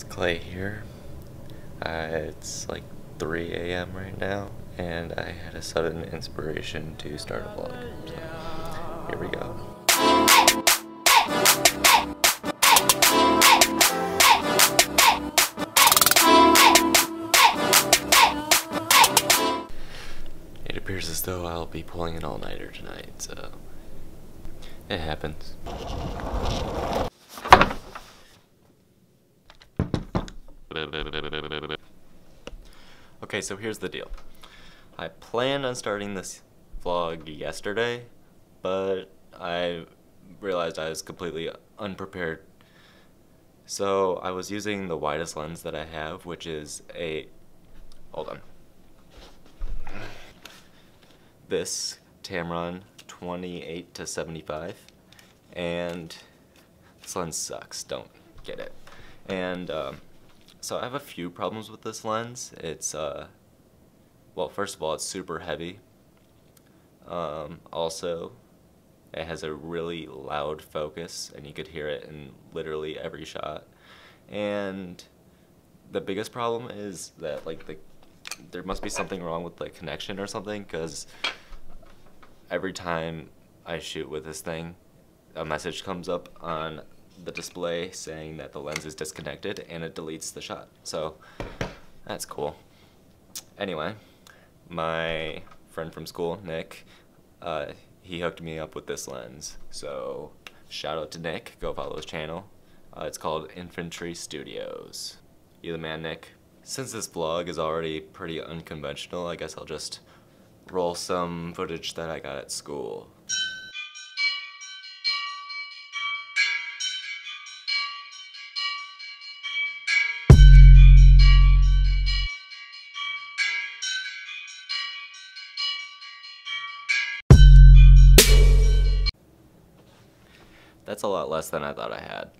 It's Clay here. Uh, it's like 3 a.m. right now, and I had a sudden inspiration to start a vlog. So, here we go. It appears as though I'll be pulling an all-nighter tonight, so it happens. Okay, so here's the deal. I planned on starting this vlog yesterday, but I realized I was completely unprepared. So I was using the widest lens that I have, which is a. Hold on. This Tamron 28 to 75, and this lens sucks. Don't get it. And um, so I have a few problems with this lens. It's uh, well, first of all, it's super heavy. Um, also, it has a really loud focus, and you could hear it in literally every shot. And the biggest problem is that like the there must be something wrong with the connection or something because every time I shoot with this thing, a message comes up on the display saying that the lens is disconnected and it deletes the shot. So that's cool. Anyway, my friend from school, Nick, uh, he hooked me up with this lens. So shout out to Nick. Go follow his channel. Uh, it's called Infantry Studios. You the man, Nick. Since this vlog is already pretty unconventional, I guess I'll just roll some footage that I got at school. That's a lot less than I thought I had.